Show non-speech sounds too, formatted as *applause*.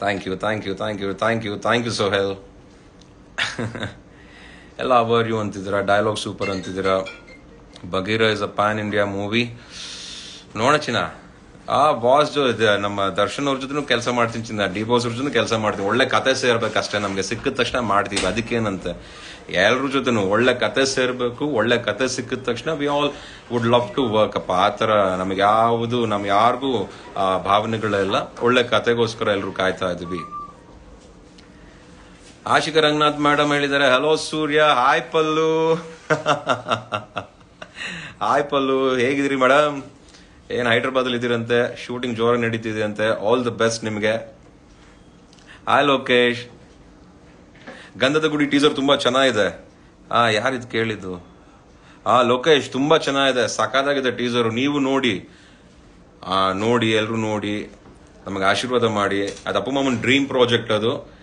Thank you thank you thank you thank you thank you Sohail ಎಲ್ಲ ಅವರ್ ಯು ಅಂತಿದ್ದೀರಾ dialogue super ಅಂತಿದ್ದೀರಾ Bagheera is a pan India movie ನೋಡ ಚಿನ್ನ ಆ ಬಾಸ್ ನಮ್ಮ ದರ್ಶನ್ ಅವ್ರ ಜೊತೆ ಕೆಲಸ ಮಾಡ್ತೀನಿ ಚಿನ್ನ. ಡಿ ಬಾಸ್ ಅವ್ರ ಜೊತೆ ಕೆಲಸ ಮಾಡ್ತೀವಿ. ಒಳ್ಳೆ ಕತೆ ಸೇರ್ಬೇಕಷ್ಟೇ ನಮ್ಗೆ. ಸಿಕ್ಕಿದ ತಕ್ಷಣ ಮಾಡ್ತೀವಿ. ಅದಕ್ಕೇನಂತೆ? ಎಲ್ರ ಜೊತೆ ಒಳ್ಳೆ ಕತೆ ಸೇರ್ಬೇಕು, ಒಳ್ಳೆ ಕತೆ ಸಿಕ್ಕಿದ ತಕ್ಷಣ we all would love to work ಅಪ್ಪ, ಆ ಥರ ನಮ್ಗೆ ಯಾವುದು, ನಮ್ ಯಾರಿಗೂ, ಆ, ಭಾವನೆಗಳೆಲ್ಲ ಒಳ್ಳೆ ಕತೆಗೋಸ್ಕರ ಎಲ್ಲರೂ ಕಾಯ್ತಾ ಇದ್ವಿ. ಆಶಿಕ ರಂಗನಾಥ್ ಮೇಡಮ್ ಹೇಳಿದ್ದಾರೆ hello Surya, hi Pallu. *laughs* Hi Pallu ಹೇಗಿದ್ರಿ madam ಏನ್ ಹೈದ್ರಾಬಾದ್ ಇದ್ದೀರಂತೆ ಶೂಟಿಂಗ್ ಜೋರಾಗಿ ನಡೀತಿದೆ ಅಂತೆ ಆಲ್ ದ ಬೆಸ್ಟ್ ನಿಮಗೆ. ಹಾಯ್ ಲೋಕೇಶ್. ಗಂಧದ ಗುಡಿ ಟೀಸರ್ ತುಂಬಾ ಚೆನ್ನಾಗಿದೆ. ಆ, ಯಾರಿದು ಕೇಳಿದ್ದು? ಆ, ಲೋಕೇಶ್, ತುಂಬಾ ಚೆನ್ನಾಗಿದೆ. ಸಖತ್ತಾಗಿದೆ ಟೀಸರ್ ನೀವು ನೋಡಿ. ನೋಡಿ ಎಲ್ಲರೂ ನೋಡಿ. ನಮಗೆ ಆಶೀರ್ವಾದ ಮಾಡಿ. ಅದು ಅಪ್ಪ ಮಾಮನ್ ಡ್ರೀಮ್ ಪ್ರಾಜೆಕ್ಟ್ ಅದು.